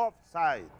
offside.